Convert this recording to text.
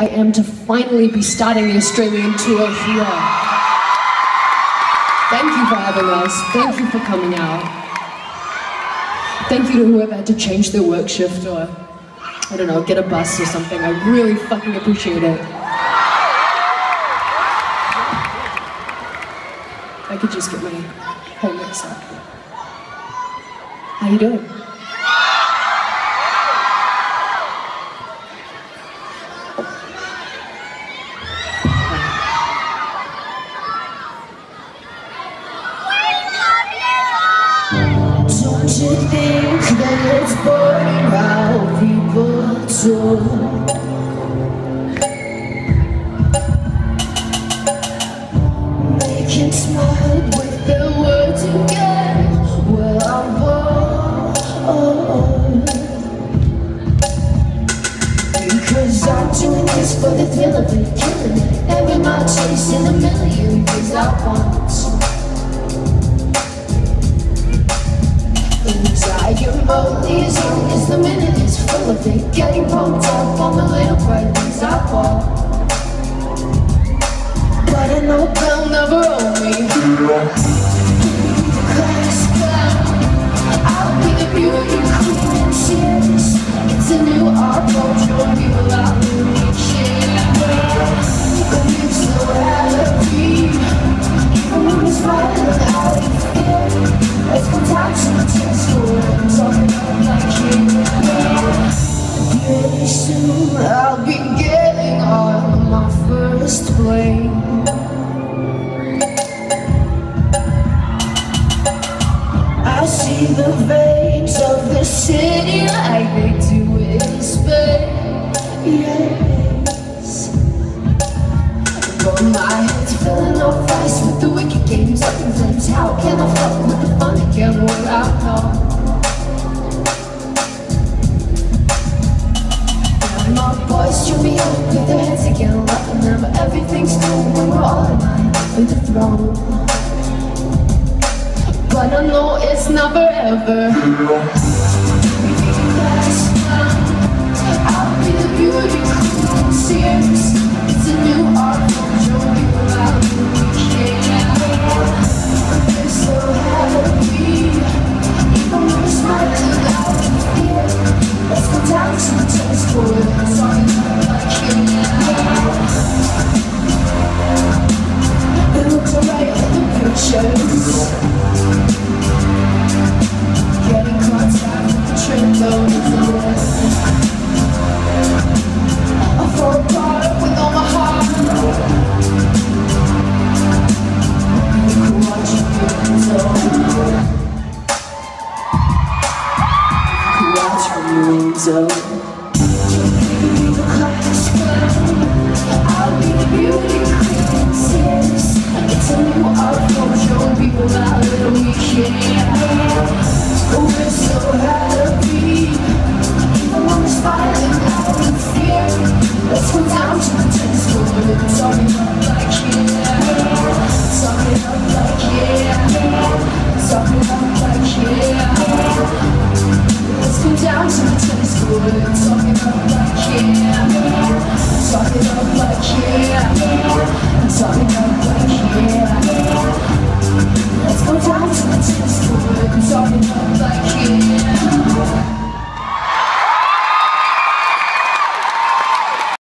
I am to finally be starting the Australian tour here. Thank you for having us. Thank you for coming out. Thank you to whoever had to change their work shift or, I don't know, get a bus or something. I really fucking appreciate it. I could just get my whole mix up. How you doing? That boring how people talk? Making with their words. Well, I'm bored. Because I'm doing this for the thrill of it, killing it. Every mile chasing a million things I want. Young the minute is full of it. Getting pumped up on the little bright things I want But I know they'll never own me. Cause I'll be the beauty queen and It's a new art showing people out need shit But of fear Let's go down to see the veins of the city like they do in Spain. Yes. But my head's filling up ice with the wicked games up in flames. How can I fuck with the fun again without no? And my boys cheer me up with their heads again, loving them. Everything's cool when we're all in line for the throne. Know it's never ever. Last time, I'll be the beauty queen. Window. I'll be the beauty a new art form, showing people little.